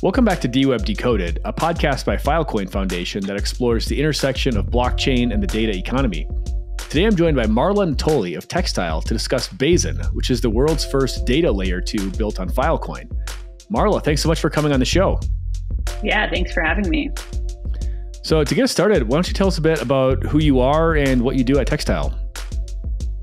Welcome back to DWeb Decoded, a podcast by Filecoin Foundation that explores the intersection of blockchain and the data economy. Today I'm joined by Marla Natoli of Textile to discuss Basin, which is the world's first data layer 2 built on Filecoin. Marla, thanks so much for coming on the show. Yeah, thanks for having me. So, to get us started, why don't you tell us a bit about who you are and what you do at Textile?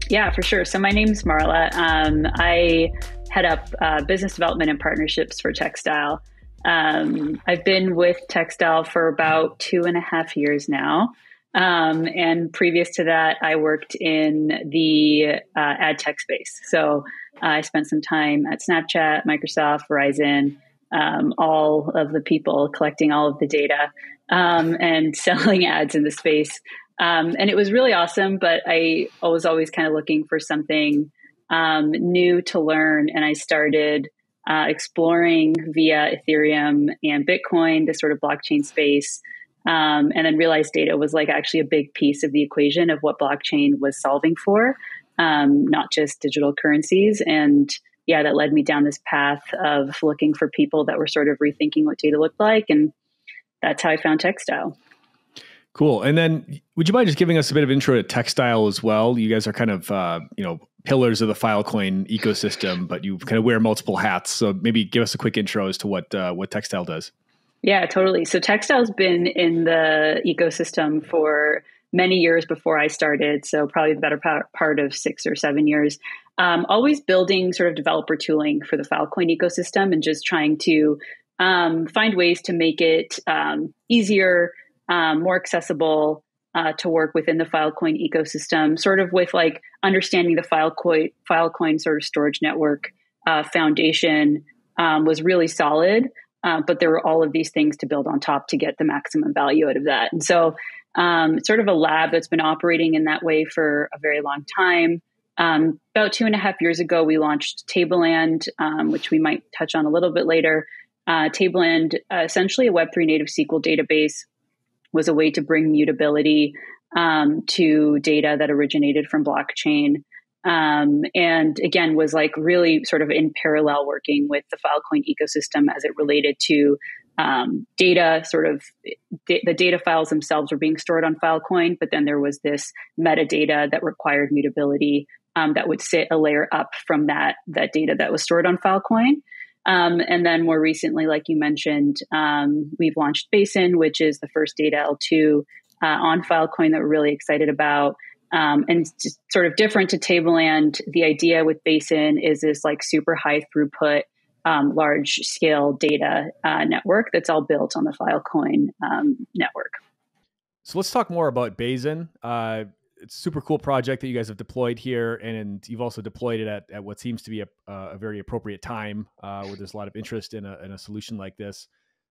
Yeah, for sure. So, my name is Marla. Um, I head up uh, business development and partnerships for Textile. Um, I've been with Textile for about two and a half years now. Um, and previous to that, I worked in the uh, ad tech space. So uh, I spent some time at Snapchat, Microsoft, Verizon, um, all of the people collecting all of the data um, and selling ads in the space. Um, and it was really awesome, but I was always kind of looking for something um, new to learn. And I started uh, exploring via Ethereum and Bitcoin, this sort of blockchain space. Um, and then realized data was like actually a big piece of the equation of what blockchain was solving for, um, not just digital currencies. And yeah, that led me down this path of looking for people that were sort of rethinking what data looked like. And that's how I found Textile. Cool. And then would you mind just giving us a bit of intro to Textile as well? You guys are kind of, uh, you know, pillars of the Filecoin ecosystem, but you kind of wear multiple hats. So maybe give us a quick intro as to what uh, what Textile does. Yeah, totally. So Textile's been in the ecosystem for many years before I started. So probably the better part of six or seven years. Um, always building sort of developer tooling for the Filecoin ecosystem and just trying to um, find ways to make it um, easier, um, more accessible, uh, to work within the Filecoin ecosystem, sort of with like understanding the Filecoin, Filecoin sort of storage network uh, foundation um, was really solid. Uh, but there were all of these things to build on top to get the maximum value out of that. And so um, sort of a lab that's been operating in that way for a very long time. Um, about two and a half years ago, we launched Tableland, um, which we might touch on a little bit later. Uh, Tableland, uh, essentially a Web3 native SQL database was a way to bring mutability um, to data that originated from blockchain. Um, and again, was like really sort of in parallel working with the Filecoin ecosystem as it related to um, data, sort of the data files themselves were being stored on Filecoin, but then there was this metadata that required mutability um, that would sit a layer up from that that data that was stored on Filecoin. Um, and then more recently, like you mentioned, um, we've launched Basin, which is the first data L2 uh, on Filecoin that we're really excited about. Um, and sort of different to Tableland, the idea with Basin is this like super high throughput, um, large scale data uh, network that's all built on the Filecoin um, network. So let's talk more about Basin. Uh, it's super cool project that you guys have deployed here, and you've also deployed it at, at what seems to be a, a very appropriate time uh, where there's a lot of interest in a, in a solution like this.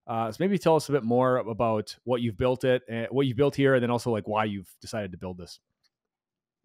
Uh, so maybe tell us a bit more about what you've built it, and what you've built here, and then also like why you've decided to build this.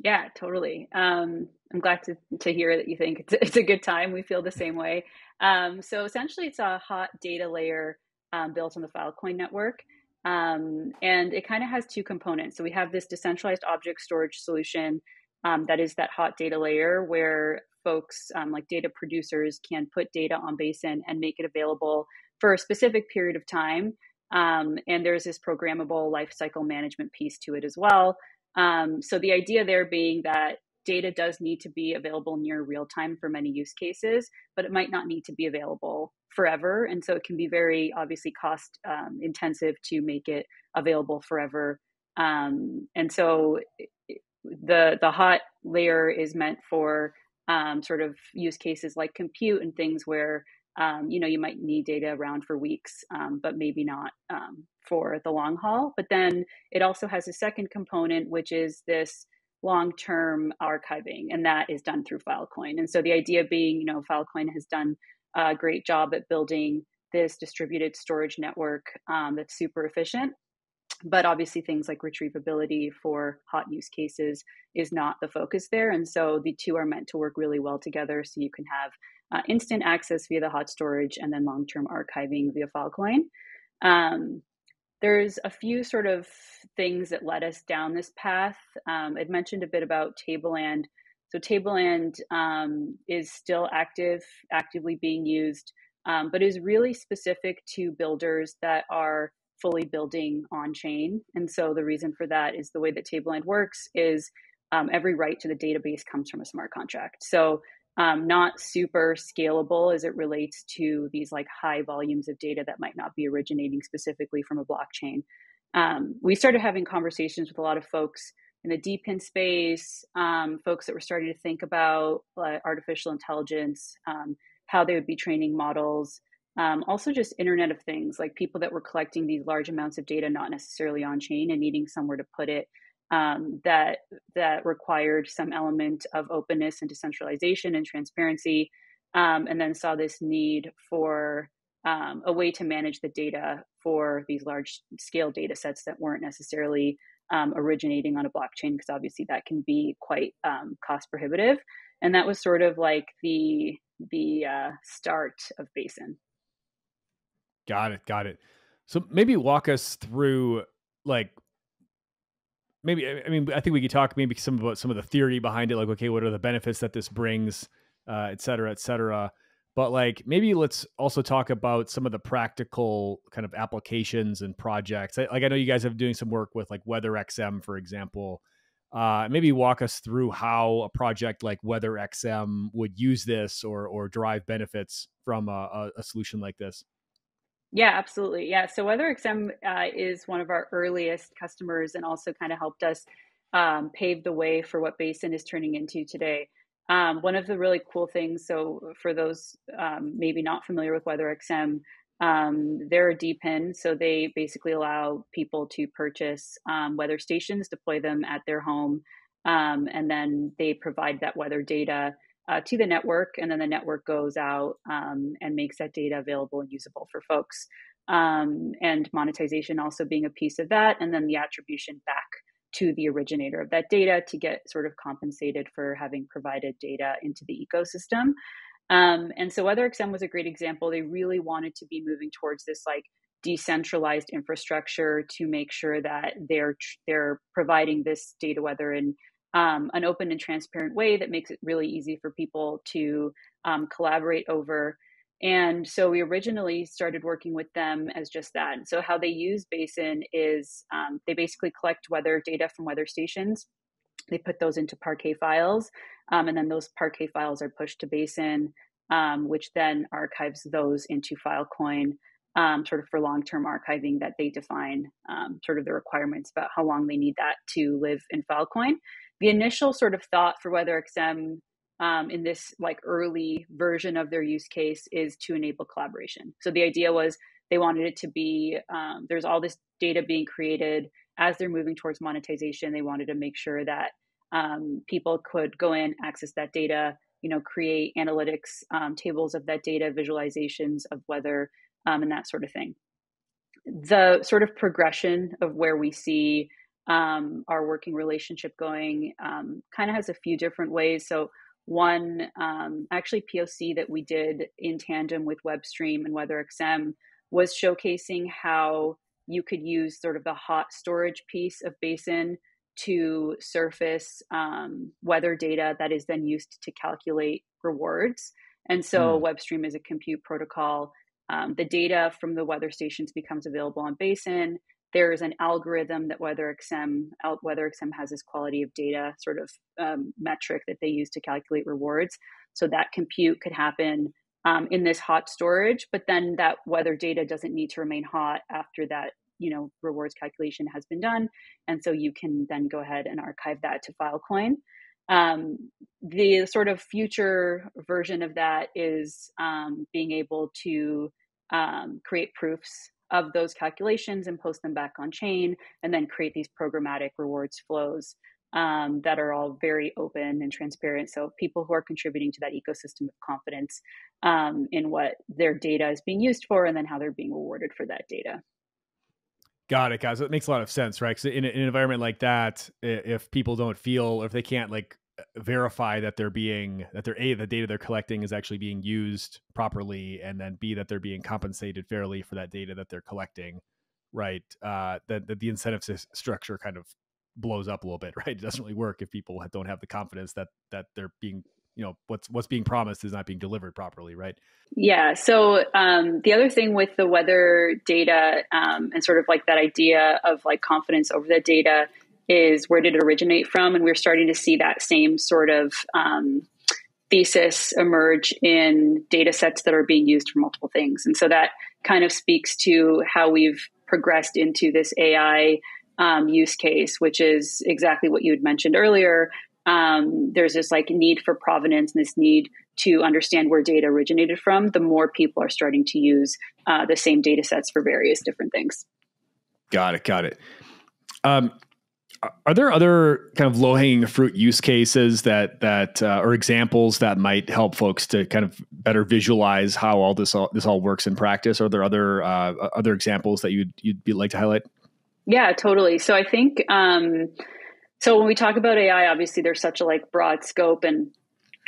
Yeah, totally. Um, I'm glad to, to hear that you think it's, it's a good time. We feel the same way. Um, so essentially, it's a hot data layer um, built on the Filecoin network. Um, and it kind of has two components. So we have this decentralized object storage solution um, that is that hot data layer where folks um, like data producers can put data on Basin and make it available for a specific period of time. Um, and there's this programmable lifecycle management piece to it as well. Um, so the idea there being that data does need to be available near real time for many use cases, but it might not need to be available forever. And so it can be very obviously cost um, intensive to make it available forever. Um, and so the the hot layer is meant for um, sort of use cases like compute and things where um, you know you might need data around for weeks, um, but maybe not um, for the long haul. But then it also has a second component, which is this long term archiving, and that is done through Filecoin. And so the idea being, you know, Filecoin has done a great job at building this distributed storage network um, that's super efficient. But obviously, things like retrievability for hot use cases is not the focus there. And so the two are meant to work really well together so you can have uh, instant access via the hot storage and then long term archiving via Filecoin. Um, there's a few sort of things that led us down this path. Um, I'd mentioned a bit about Tableland so Tableland um, is still active, actively being used um, but is really specific to builders that are fully building on chain. And so the reason for that is the way that Tableland works is um, every write to the database comes from a smart contract. So um, not super scalable as it relates to these like high volumes of data that might not be originating specifically from a blockchain. Um, we started having conversations with a lot of folks in the DePIN space, um, folks that were starting to think about uh, artificial intelligence, um, how they would be training models, um, also just Internet of Things, like people that were collecting these large amounts of data, not necessarily on chain, and needing somewhere to put it. Um, that that required some element of openness and decentralization and transparency, um, and then saw this need for um, a way to manage the data for these large scale data sets that weren't necessarily um, originating on a blockchain because obviously that can be quite um, cost prohibitive. And that was sort of like the the uh, start of basin. Got it got it. So maybe walk us through like maybe i mean i think we could talk maybe some about some of the theory behind it like okay what are the benefits that this brings uh, et cetera et cetera. But like maybe let's also talk about some of the practical kind of applications and projects. Like i know you guys have doing some work with like WeatherXM for example. Uh, maybe walk us through how a project like WeatherXM would use this or or derive benefits from a, a solution like this yeah absolutely yeah so WeatherXM uh, is one of our earliest customers and also kind of helped us um, pave the way for what basin is turning into today. Um, one of the really cool things, so for those um, maybe not familiar with WeatherXM, um, they're a DePIN, so they basically allow people to purchase um, weather stations, deploy them at their home, um, and then they provide that weather data uh, to the network, and then the network goes out um, and makes that data available and usable for folks. and monetization also being a piece of that, and then the attribution back to the originator of that data to get sort of compensated for having provided data into the ecosystem. Um, and so WeatherXM was a great example. They really wanted to be moving towards this like decentralized infrastructure to make sure that they're they're providing this data weather in um, an open and transparent way that makes it really easy for people to um, collaborate over and so we originally started working with them as just that. So how they use Basin is um, they basically collect weather data from weather stations. They put those into Parquet files, um, and then those Parquet files are pushed to Basin, um, which then archives those into Filecoin, um, sort of for long-term archiving that they define, sort of the requirements about how long they need that to live in Filecoin. The initial sort of thought for WeatherXM um, in this like early version of their use case is to enable collaboration. So the idea was they wanted it to be um, there's all this data being created as they're moving towards monetization. They wanted to make sure that um, people could go in, access that data, you know, create analytics um, tables of that data, visualizations of weather, um, and that sort of thing. The sort of progression of where we see um, our working relationship going kind of has a few different ways. So one um, actually POC that we did in tandem with WebStream and WeatherXM was showcasing how you could use sort of the hot storage piece of Basin to surface um, weather data that is then used to calculate rewards. And so mm. WebStream is a compute protocol. Um, the data from the weather stations becomes available on Basin there's an algorithm that WeatherXM WeatherXM has this quality of data sort of um, metric that they use to calculate rewards. So that compute could happen um, in this hot storage, but then that weather data doesn't need to remain hot after that you know rewards calculation has been done, and so you can then go ahead and archive that to Filecoin. Um, the sort of future version of that is um, being able to um, create proofs of those calculations and post them back on chain and then create these programmatic rewards flows um, that are all very open and transparent. So people who are contributing to that ecosystem of confidence um, in what their data is being used for and then how they're being rewarded for that data. Got it, guys. It makes a lot of sense, right? Because in, in, an environment like that, if people don't feel or if they can't like verify that they're being that they're a the data they're collecting is actually being used properly and then b that they're being compensated fairly for that data that they're collecting right uh that, that the incentive structure kind of blows up a little bit right it doesn't really work if people don't have the confidence that that they're being you know what's what's being promised is not being delivered properly, right? Yeah. So um, the other thing with the weather data um, and sort of like that idea of like confidence over the data is where did it originate from, and we're starting to see that same sort of um, thesis emerge in data sets that are being used for multiple things, and so that kind of speaks to how we've progressed into this AI um, use case, which is exactly what you had mentioned earlier. Um, there's this like need for provenance and this need to understand where data originated from. The more people are starting to use uh, the same data sets for various different things. Got it. Got it. Um, are there other kind of low hanging fruit use cases that that uh, or examples that might help folks to kind of better visualize how all this all this all works in practice? Are there other uh, other examples that you'd you'd be like to highlight? Yeah, totally. So I think um, so when we talk about AI, obviously there's such a like broad scope and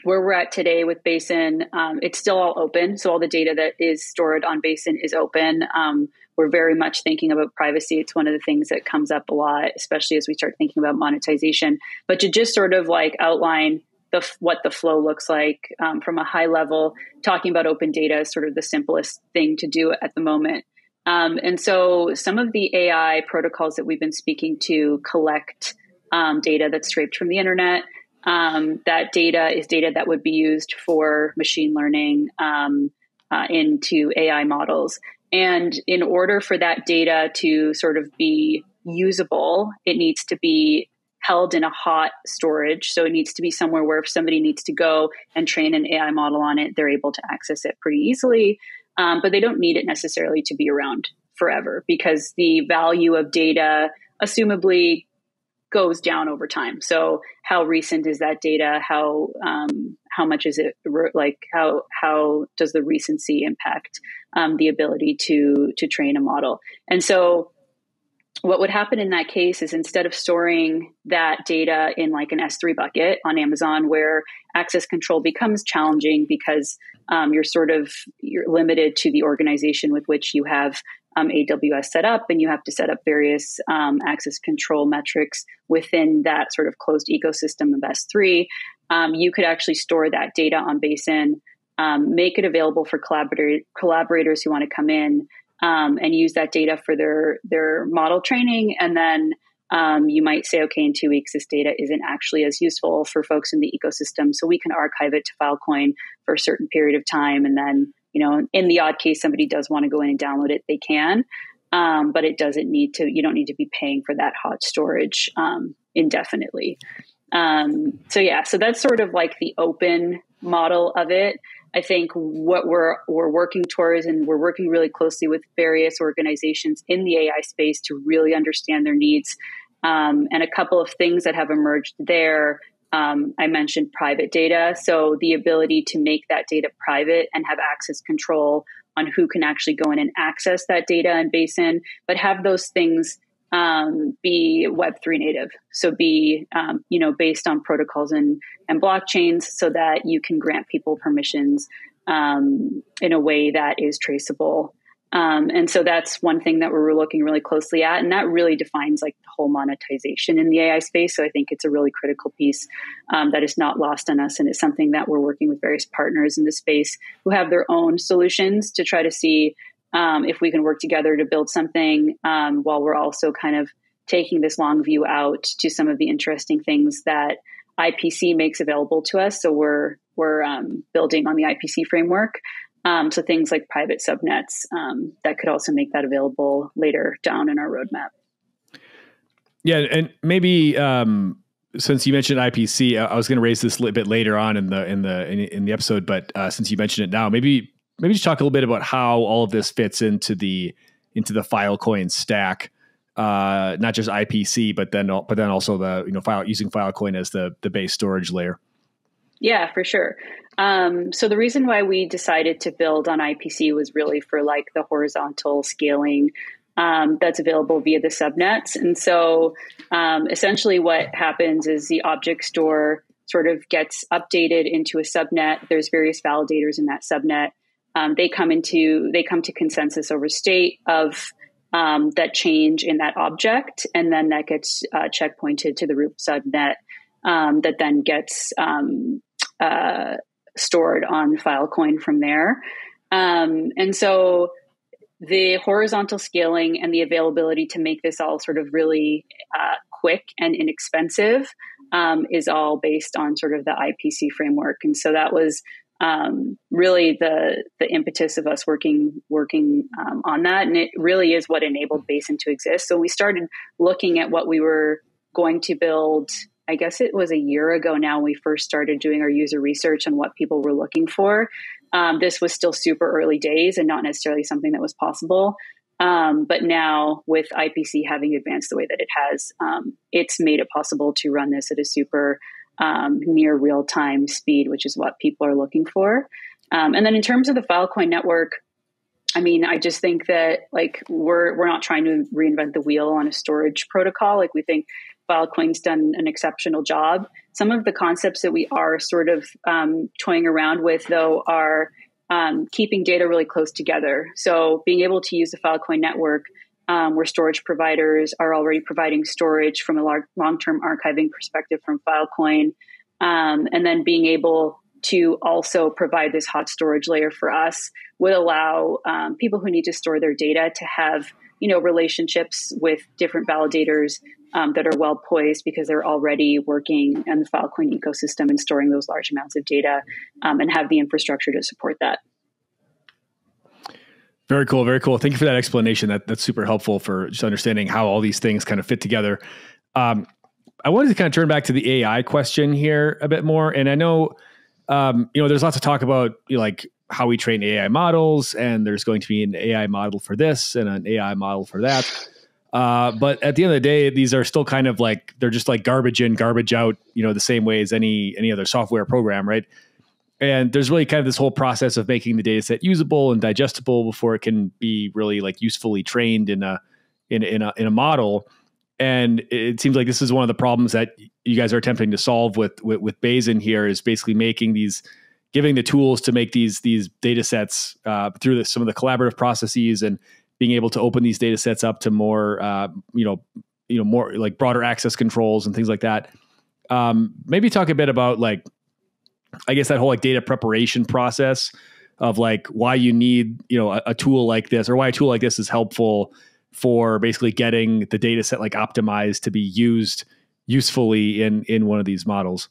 where we're at today with Basin, um, it's still all open. So all the data that is stored on Basin is open. Um, we're very much thinking about privacy. It's one of the things that comes up a lot, especially as we start thinking about monetization. But to just sort of like outline the what the flow looks like um, from a high level, talking about open data is sort of the simplest thing to do at the moment. Um, and so some of the AI protocols that we've been speaking to collect um, data that's scraped from the internet. Um, that data is data that would be used for machine learning um, uh, into AI models. And in order for that data to sort of be usable, it needs to be held in a hot storage. So it needs to be somewhere where if somebody needs to go and train an AI model on it, they're able to access it pretty easily um, but they don't need it necessarily to be around forever because the value of data, assumably, goes down over time. So, how recent is that data? How um, how much is it like? How how does the recency impact um, the ability to to train a model? And so, what would happen in that case is instead of storing that data in like an S3 bucket on Amazon, where access control becomes challenging because um, you're sort of you're limited to the organization with which you have um, AWS set up, and you have to set up various um, access control metrics within that sort of closed ecosystem of S3. Um, you could actually store that data on Basin, um, make it available for collaborator- collaborators who want to come in um, and use that data for their their model training, and then um, you might say, okay, in two weeks, this data isn't actually as useful for folks in the ecosystem. So we can archive it to Filecoin for a certain period of time. And then, you know, in the odd case somebody does want to go in and download it, they can. Um, but it doesn't need to, you don't need to be paying for that hot storage um, indefinitely. Um, so, yeah, so that's sort of like the open model of it. I think what we're we're working towards, and we're working really closely with various organizations in the AI space to really understand their needs. Um, and a couple of things that have emerged there. Um, I mentioned private data, so the ability to make that data private and have access control on who can actually go in and access that data and basin, but have those things um, be Web3 native. So be, um, you know, based on protocols and, and blockchains so that you can grant people permissions um, in a way that is traceable. Um, and so that's one thing that we're looking really closely at. And that really defines like the whole monetization in the AI space. So I think it's a really critical piece um, that is not lost on us. And it's something that we're working with various partners in the space who have their own solutions to try to see um, if we can work together to build something um, while we're also kind of taking this long view out to some of the interesting things that IPC makes available to us. So we're we're um, building on the IPC framework. Um, so things like private subnets um, that could also make that available later down in our roadmap. Yeah, and maybe um, since you mentioned IPC, I was going to raise this a little bit later on in the in the in, in the episode, but uh, since you mentioned it now, maybe maybe just talk a little bit about how all of this fits into the into the Filecoin stack. Uh, not just IPC, but then but then also the you know file using Filecoin as the the base storage layer. Yeah, for sure. Um, so the reason why we decided to build on IPC was really for like the horizontal scaling um, that's available via the subnets. And so um, essentially, what happens is the object store sort of gets updated into a subnet. There's various validators in that subnet um, they come into they come to consensus over state of um, that change in that object, and then that gets uh, checkpointed to the root subnet um, that then gets uh, stored on Filecoin from there. Um, and so the horizontal scaling and the availability to make this all sort of really uh, quick and inexpensive um, is all based on sort of the IPC framework. And so that was um, really the the impetus of us working working um, on that, and it really is what enabled Basin to exist. So we started looking at what we were going to build. I guess it was a year ago now. We first started doing our user research on what people were looking for. Um, this was still super early days and not necessarily something that was possible. Um, but now, with IPC having advanced the way that it has, um, it's made it possible to run this at a super um, near real time speed, which is what people are looking for. Um, and then in terms of the Filecoin network, I mean, I just think that like we're we're not trying to reinvent the wheel on a storage protocol. Like we think Filecoin's done an exceptional job. Some of the concepts that we are sort of um, toying around with, though, are um, keeping data really close together. So being able to use the Filecoin network um, where storage providers are already providing storage from a long term archiving perspective from Filecoin, um, and then being able to also provide this hot storage layer for us would allow um, people who need to store their data to have you know relationships with different validators um, that are well poised because they're already working in the Filecoin ecosystem and storing those large amounts of data um, and have the infrastructure to support that. Very cool. Very cool. Thank you for that explanation. That that's super helpful for just understanding how all these things kind of fit together. Um, I wanted to kind of turn back to the AI question here a bit more, and I know um, you know there's lots of talk about you know, like how we train AI models, and there's going to be an AI model for this and an AI model for that. Uh, but at the end of the day, these are still kind of like they're just like garbage in, garbage out. You know, the same way as any any other software program, right? and there's really kind of this whole process of making the data set usable and digestible before it can be really like usefully trained in a in, in a in a model and it seems like this is one of the problems that you guys are attempting to solve with with, with Basin here is basically making these giving the tools to make these these data sets uh, through the, some of the collaborative processes and being able to open these data sets up to more uh, you know you know more like broader access controls and things like that. Um, maybe talk a bit about like I guess that whole like data preparation process of like why you need you know a, a, tool like this or why a tool like this is helpful for basically getting the data set like optimized to be used usefully in in one of these models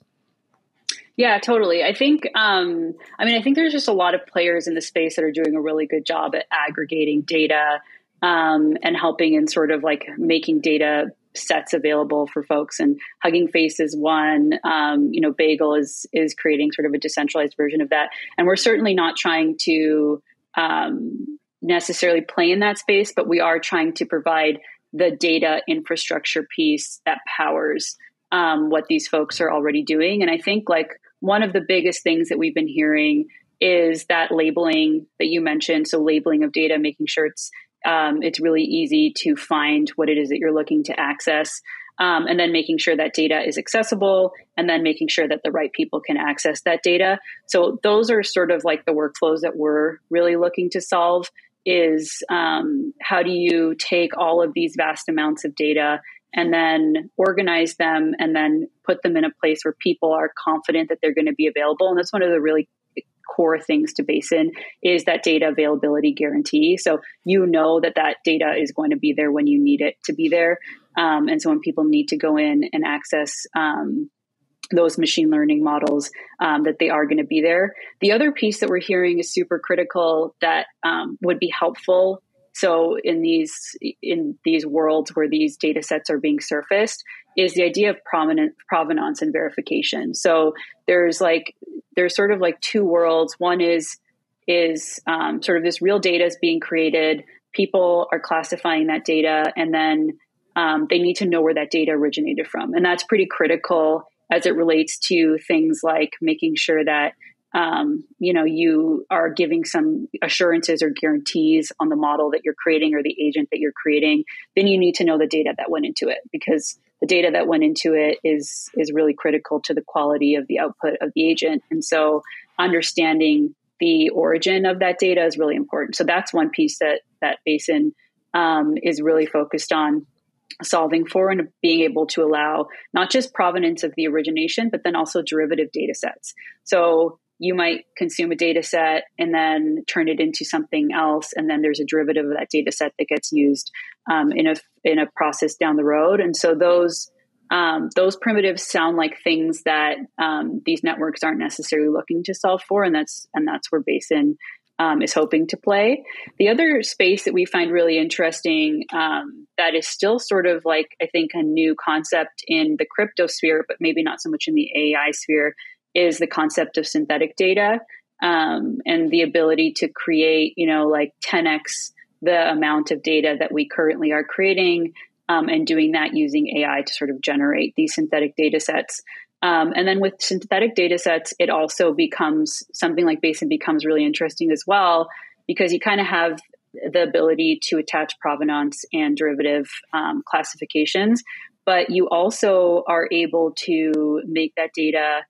yeah totally i think um i mean i think there's just a lot of players in the space that are doing a really good job at aggregating data um, and helping in sort of like making data sets available for folks. And Hugging Face is one. Um, you know, Bagel is is creating sort of a decentralized version of that. And we're certainly not trying to um, necessarily play in that space, but we are trying to provide the data infrastructure piece that powers um, what these folks are already doing. And I think like one of the biggest things that we've been hearing is that labeling that you mentioned. So labeling of data, making sure it's um, it's really easy to find what it is that you're looking to access. Um, and then making sure that data is accessible and then making sure that the right people can access that data. So those are sort of like the workflows that we're really looking to solve is um, how do you take all of these vast amounts of data and then organize them and then put them in a place where people are confident that they're going to be available. And that's one of the really core things to Basin is that data availability guarantee. So you know that that data is going to be there when you need it to be there. Um, and so when people need to go in and access um, those machine learning models, um, that they are going to be there. The other piece that we're hearing is super critical that um, would be helpful so in these in these worlds where these data sets are being surfaced is the idea of prominent provenance and verification. So there's like there's sort of like two worlds. One is is um, sort of this real data is being created. People are classifying that data, and then um, they need to know where that data originated from, and that's pretty critical as it relates to things like making sure that um, you know you are giving some assurances or guarantees on the model that you're creating or the agent that you're creating then you need to know the data that went into it because the data that went into it is is really critical to the quality of the output of the agent and so understanding the origin of that data is really important so that's one piece that that basin um, is really focused on solving for and being able to allow not just provenance of the origination, but then also derivative data sets. So you might consume a data set and then turn it into something else, and then there's a derivative of that data set that gets used um, in a in a process down the road. And so those um, those primitives sound like things that um, these networks aren't necessarily looking to solve for, and that's and that's where Basin um, is hoping to play. The other space that we find really interesting um, that is still sort of like, I think, a new concept in the crypto sphere, but maybe not so much in the AI sphere, is the concept of synthetic data um, and the ability to create, you know, like 10x the amount of data that we currently are creating. Um, and doing that using AI to sort of generate these synthetic data sets. Um, and then with synthetic data sets, it also becomes something like Basin becomes really interesting as well, because you kind of have the ability to attach provenance and derivative um, classifications, but you also are able to make that data,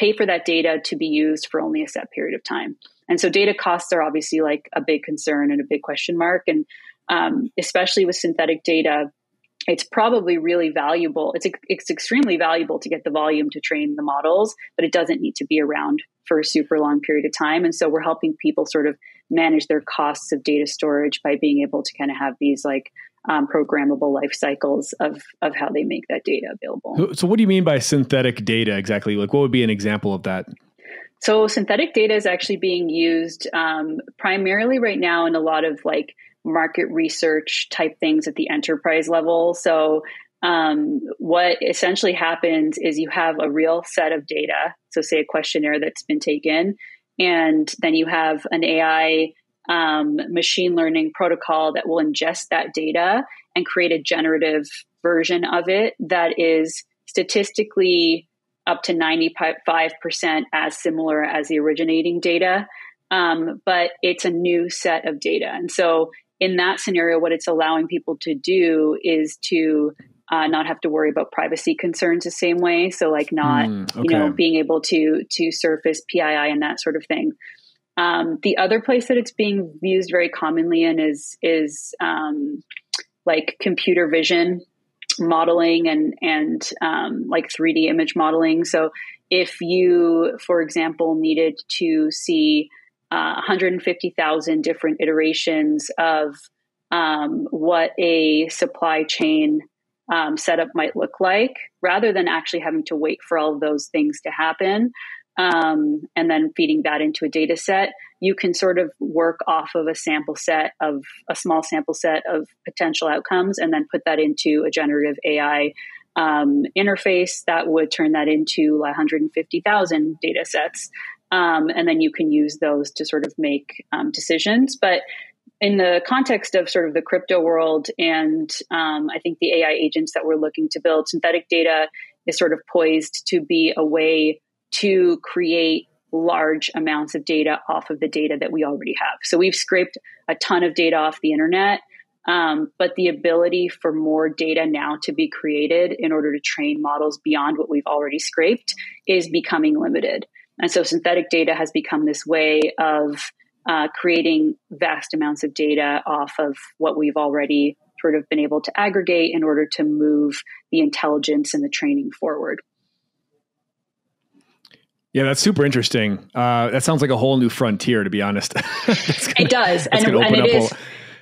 pay for that data to be used for only a set period of time. And so data costs are obviously like a big concern and a big question mark. And um, especially with synthetic data, it's probably really valuable. It's it's extremely valuable to get the volume to train the models, but it doesn't need to be around for a super long period of time. And so we're helping people sort of manage their costs of data storage by being able to kind of have these like um, programmable life cycles of of how they make that data available. So, what do you mean by synthetic data exactly? Like, what would be an example of that? So, synthetic data is actually being used um, primarily right now in a lot of like market research type things at the enterprise level. So, um, what essentially happens is you have a real set of data. So, say a questionnaire that's been taken, and then you have an AI um, machine learning protocol that will ingest that data and create a generative version of it that is statistically up to 95% as similar as the originating data. Um, but it's a new set of data. And so in that scenario, what it's allowing people to do is to uh, not have to worry about privacy concerns the same way. So, like, not mm, okay. you know being able to to surface PII and that sort of thing. Um, the other place that it's being used very commonly in is is um, like computer vision modeling and and um, like 3D image modeling. So, if you, for example, needed to see uh, 150,000 different iterations of um, what a supply chain um, setup might look like, rather than actually having to wait for all of those things to happen um, and then feeding that into a data set. You can sort of work off of a sample set of a small sample set of potential outcomes and then put that into a generative AI um, interface that would turn that into 150,000 data sets. Um, and then you can use those to sort of make um, decisions. But in the context of sort of the crypto world and um, I think the AI agents that we're looking to build, synthetic data is sort of poised to be a way to create large amounts of data off of the data that we already have. So we've scraped a ton of data off the internet. Um, but the ability for more data now to be created in order to train models beyond what we've already scraped is becoming limited. And so synthetic data has become this way of uh, creating vast amounts of data off of what we've already sort of been able to aggregate in order to move the intelligence and the training forward. Yeah, that's super interesting. Uh, that sounds like a whole new frontier, to be honest. gonna, it does, and, and it is.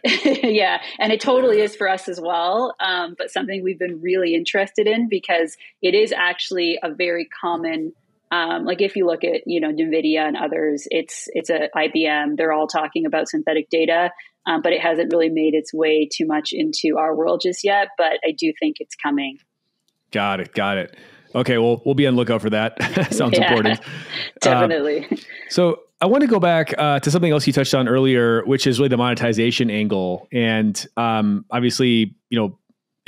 yeah, and it totally is for us as well. Um, but something we've been really interested in because it is actually a very common um, like if you look at you know Nvidia and others, it's it's a IBM. They're all talking about synthetic data, um, but it hasn't really made its way too much into our world just yet. But I do think it's coming. Got it. Got it. Okay, well, we'll be on lookout for that. Sounds yeah, important. Definitely. Um, so I want to go back uh, to something else you touched on earlier, which is really the monetization angle. And um, obviously, you know,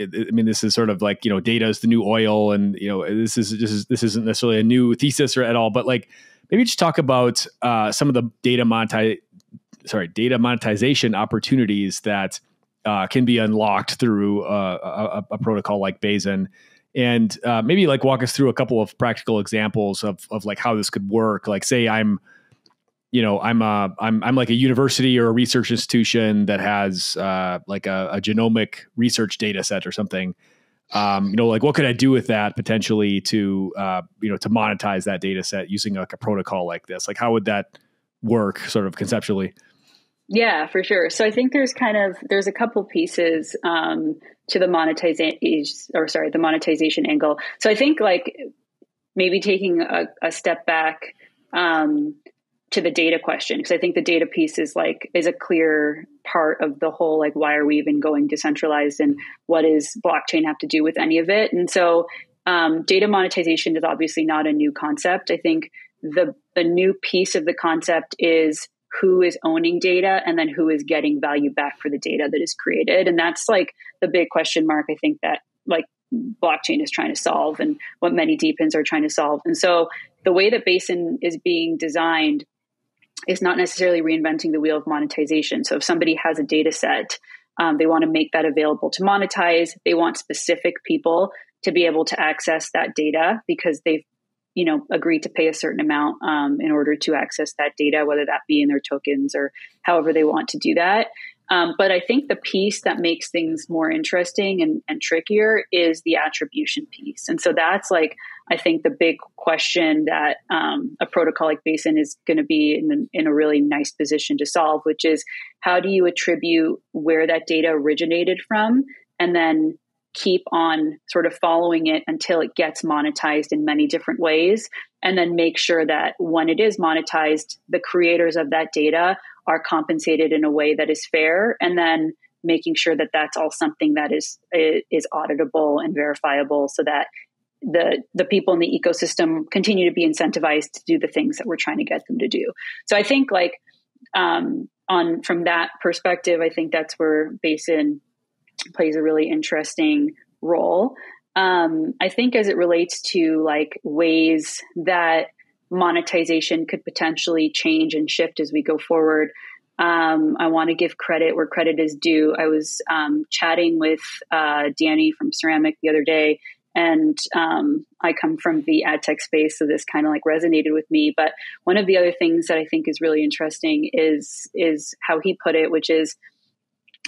I mean, this is sort of like you know, data is the new oil, and you know, this is this is this isn't necessarily a new thesis or at all, but like maybe just talk about uh, some of the data monetize, sorry, data monetization opportunities that uh, can be unlocked through uh, a, a, protocol like Basin, and uh, maybe like walk us through a couple of practical examples of of like how this could work. Like, say I'm you know, I'm a, I'm, I'm like a university or a research institution that has uh, like a, a genomic research data set or something. Um, you know, like what could I do with that potentially to, uh, you know, to monetize that data set using like a protocol like this? Like, how would that work, sort of conceptually? Yeah, for sure. So I think there's kind of there's a couple pieces um, to the monetization, or sorry, the monetization angle. So I think like maybe taking a, a step back um, to the data question because I think the data piece is like is a clear part of the whole like why are we even going decentralized and what does blockchain have to do with any of it? And so um, data monetization is obviously not a new concept. I think the the new piece of the concept is who is owning data and then who is getting value back for the data that is created. And that's like the big question mark i think that like blockchain is trying to solve and what many DePINs are trying to solve. And so the way that basin is being designed is not necessarily reinventing the wheel of monetization. So if somebody has a data set um, they want to make that available to monetize. They want specific people to be able to access that data because they've you know agree to pay a certain amount um, in order to access that data whether that be in their tokens or however they want to do that. Um, but i think the piece that makes things more interesting and, and trickier is the attribution piece. And so that's like i think the big question that um, a protocol like basin is going to be in, in a really nice position to solve which is how do you attribute where that data originated from and then keep on sort of following it until it gets monetized in many different ways. And then make sure that when it is monetized, the creators of that data are compensated in a way that is fair. And then making sure that that's all something that is is auditable and verifiable so that the the people in the ecosystem continue to be incentivized to do the things that we're trying to get them to do. So I think like um, on from that perspective, I think that's where Basin plays a really interesting role. Um, I think as it relates to like ways that monetization could potentially change and shift as we go forward. Um, I want to give credit where credit is due. I was um, chatting with uh, Danny from Ceramic the other day, and um, I come from the ad tech space, so this kind of like resonated with me. But one of the other things that I think is really interesting is is how he put it, which is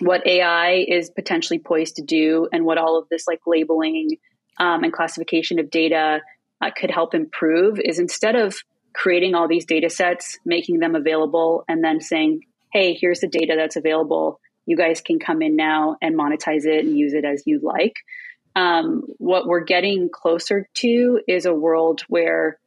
what AI is potentially poised to do and what all of this like labeling um, and classification of data uh, could help improve is instead of creating all these data sets, making them available, and then saying, hey, here's the data that's available. You guys can come in now and monetize it and use it as you like. Um, what we're getting closer to is a world where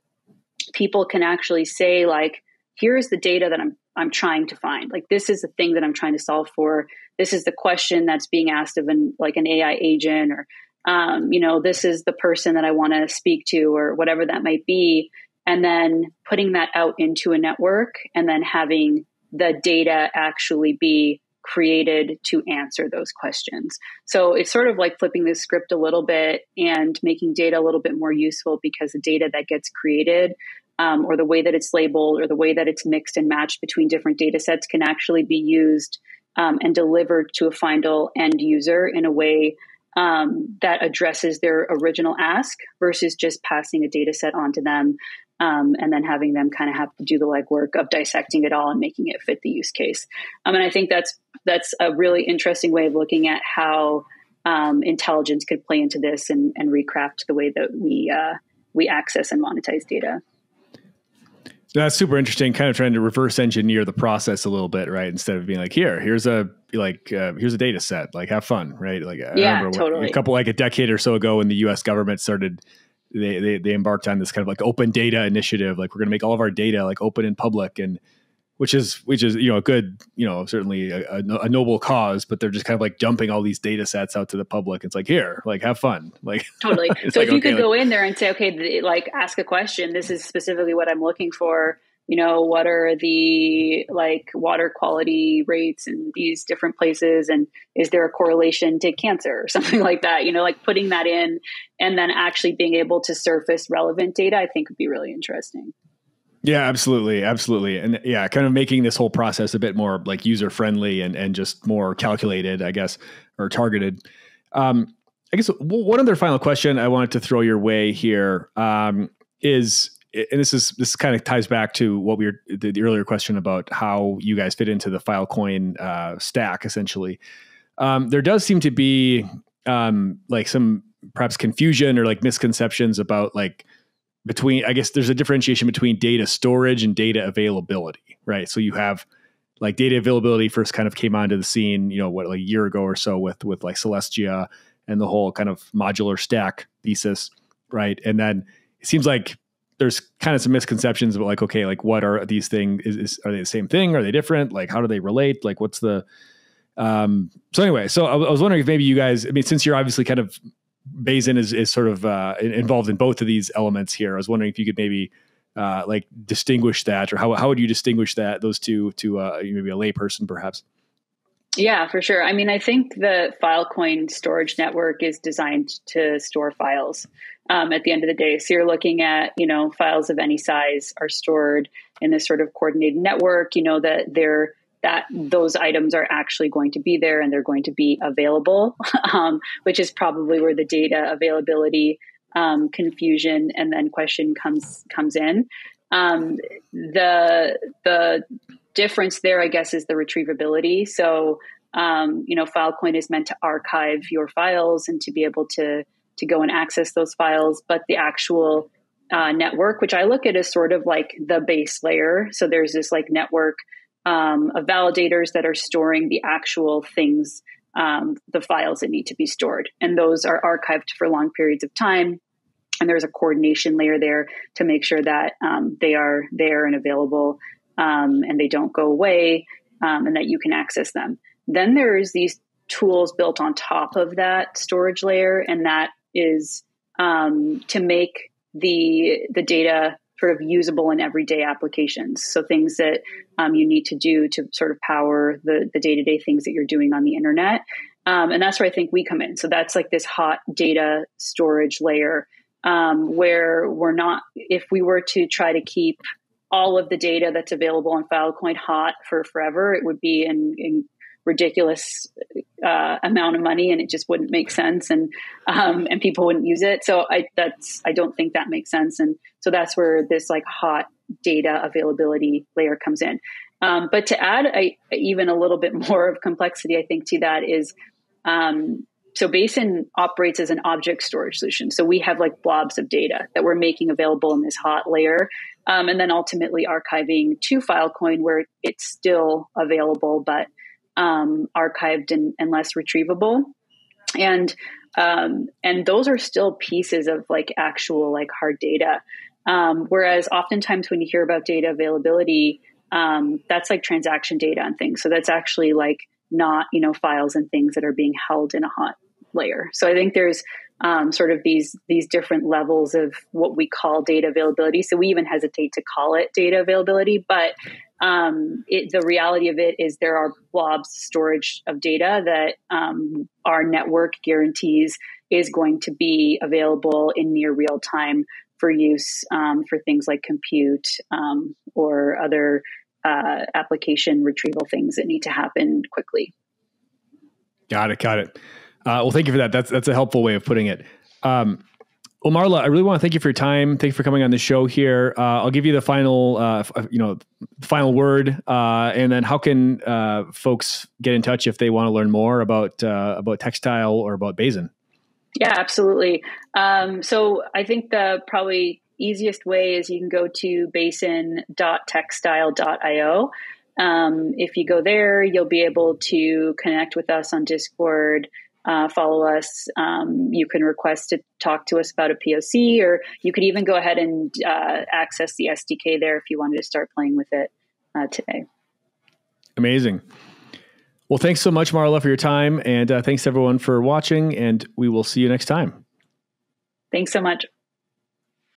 people can actually say, like, here's the data that I'm I'm trying to find. Like this is the thing that I'm trying to solve for. This is the question that's being asked of an like an AI agent or um, you know, this is the person that I want to speak to or whatever that might be. And then putting that out into a network and then having the data actually be created to answer those questions. So it's sort of like flipping the script a little bit and making data a little bit more useful because the data that gets created um, or the way that it's labeled or the way that it's mixed and matched between different data sets can actually be used um, and delivered to a final end user in a way um, that addresses their original ask versus just passing a data set onto them um, and then having them kind of have to do the legwork of dissecting it all and making it fit the use case. Um, and I think that's that's a really interesting way of looking at how um, intelligence could play into this and, and recraft the way that we uh, we access and monetize data. That's super interesting. Kind of trying to reverse engineer the process a little bit, right? Instead of being like, here, here's a like, uh, here's a data set. Like, have fun, right? Like, I yeah, remember totally. A couple like a decade or so ago, when the U.S. government started, they, they they embarked on this kind of like open data initiative. Like, we're going to make all of our data like open and public, and which is which is you know a good you know certainly a, a, noble cause but they're just kind of like dumping all these data sets out to the public. It's like here like have fun. Like totally. so like, if you okay, could like, go in there and say okay like ask a question. This is specifically what i'm looking for. You know what are the like water quality rates in these different places? And is there a correlation to cancer or something like that? You know like putting that in and then actually being able to surface relevant data i think would be really interesting yeah, absolutely, absolutely, and yeah, kind of making this whole process a bit more like user friendly and and just more calculated, I guess, or targeted. Um, I guess one other final question I wanted to throw your way here um, is and this is this kind of ties back to what we were the, the earlier question about how you guys fit into the Filecoin uh, stack, essentially. Um, there does seem to be um, like some perhaps confusion or like misconceptions about like between. I guess there's a differentiation between data storage and data availability, right? So you have like data availability first kind of came onto the scene, you know, what like a year ago or so with with like Celestia and the whole kind of modular stack thesis, right? And then it seems like there's kind of some misconceptions about like, okay, like what are these things? Is, is are they the same thing? Are they different? Like, how do they relate? Like, what's the um, so anyway, so I, I, was wondering if maybe you guys, I mean, since you're obviously kind of Basin is, is sort of uh, involved in both of these elements here. I was wondering if you could maybe uh, like distinguish that, or how how would you distinguish that those two to uh, maybe a layperson perhaps? Yeah, for sure. I mean, I think the Filecoin storage network is designed to store files. Um, at the end of the day, so you're looking at you know files of any size are stored in this sort of coordinated network. You know that they're that those items are actually going to be there and they're going to be available, um, which is probably where the data availability um, confusion and then question comes comes in. Um, the the difference there, I guess, is the retrievability. So um, you know, Filecoin is meant to archive your files and to be able to to go and access those files, but the actual uh, network, which I look at as sort of like the base layer. So there's this like network um, of validators that are storing the actual things, um, the files that need to be stored. And those are archived for long periods of time. And there's a coordination layer there to make sure that um, they are there and available um, and they don't go away um, and that you can access them. Then there's these tools built on top of that storage layer, and that is um, to make the the data sort of usable in everyday applications. So things that um, you need to do to sort of power the the day to day things that you're doing on the internet. Um, and that's where I think we come in. So that's like this hot data storage layer um, where we're not, if we were to try to keep all of the data that's available on Filecoin hot for forever, it would be in, in ridiculous uh, amount of money and it just wouldn't make sense and um, and people wouldn't use it. So i that's i don't think that makes sense. And so that's where this like hot data availability layer comes in. Um, but to add a, even a little bit more of complexity i think to that is um, so basin operates as an object storage solution. So we have like blobs of data that we're making available in this hot layer um, and then ultimately archiving to filecoin where it's still available but um, archived and, and, less retrievable. And um, and those are still pieces of like actual like hard data. Um, whereas oftentimes when you hear about data availability, um, that's like transaction data and things. So that's actually like not you know files and things that are being held in a hot layer. So I think there's um, sort of these these different levels of what we call data availability. So we even hesitate to call it data availability, but um, it, the reality of it is there are blobs storage of data that um, our network guarantees is going to be available in near real time for use um, for things like compute um, or other uh, application retrieval things that need to happen quickly. Got it. Got it. Uh, well, thank you for that. That's that's a helpful way of putting it. Um, well, Marla, I really want to thank you for your time. Thank you for coming on the show here. Uh, I'll give you the final, uh, f- you know, final word, uh, and then how can uh, folks get in touch if they want to learn more about uh, about textile or about Basin? Yeah, absolutely. Um, so I think the probably easiest way is you can go to basin.textile.io. Um, if you go there, you'll be able to connect with us on Discord uh, follow us. Um, you can request to talk to us about a POC, or you could even go ahead and uh, access the SDK there if you wanted to start playing with it uh, today. Amazing. Well, thanks so much, Marla, for your time. And uh, thanks everyone for watching. And we will see you next time. Thanks so much.